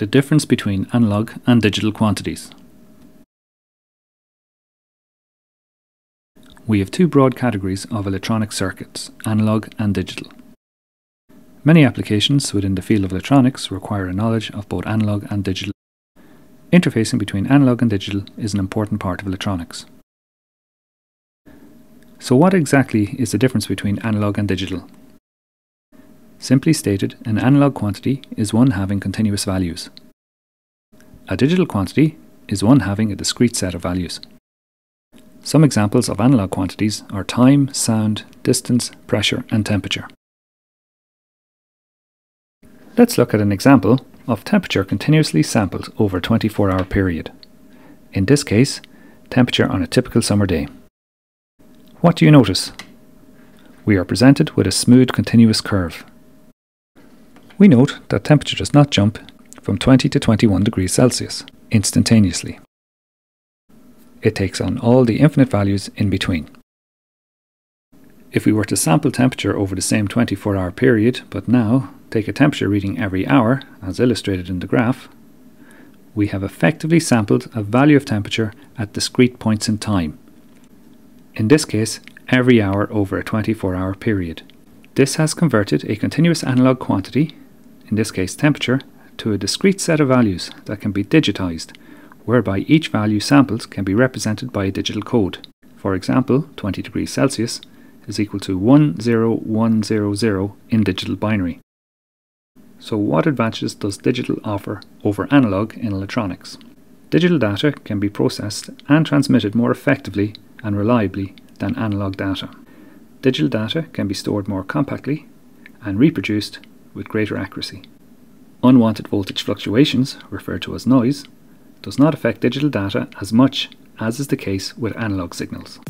the difference between analog and digital quantities. We have two broad categories of electronic circuits, analog and digital. Many applications within the field of electronics require a knowledge of both analog and digital. Interfacing between analog and digital is an important part of electronics. So what exactly is the difference between analog and digital? Simply stated, an analog quantity is one having continuous values. A digital quantity is one having a discrete set of values. Some examples of analog quantities are time, sound, distance, pressure and temperature. Let's look at an example of temperature continuously sampled over a 24 hour period. In this case, temperature on a typical summer day. What do you notice? We are presented with a smooth continuous curve. We note that temperature does not jump from 20 to 21 degrees Celsius instantaneously. It takes on all the infinite values in between. If we were to sample temperature over the same 24 hour period, but now take a temperature reading every hour, as illustrated in the graph, we have effectively sampled a value of temperature at discrete points in time. In this case, every hour over a 24 hour period. This has converted a continuous analog quantity in this case temperature, to a discrete set of values that can be digitized, whereby each value sampled can be represented by a digital code. For example, 20 degrees Celsius is equal to 10100 in digital binary. So what advantages does digital offer over analog in electronics? Digital data can be processed and transmitted more effectively and reliably than analog data. Digital data can be stored more compactly and reproduced with greater accuracy. Unwanted voltage fluctuations, referred to as noise, does not affect digital data as much as is the case with analog signals.